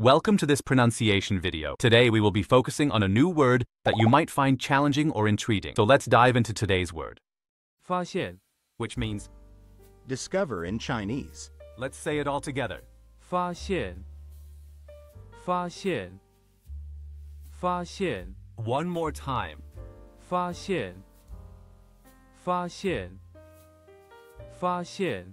Welcome to this pronunciation video. Today we will be focusing on a new word that you might find challenging or intriguing. So let's dive into today's word, 发现， which means, Discover in Chinese. let's say it all together. 发现，发现，发现， One more time. 发现，发现，发现。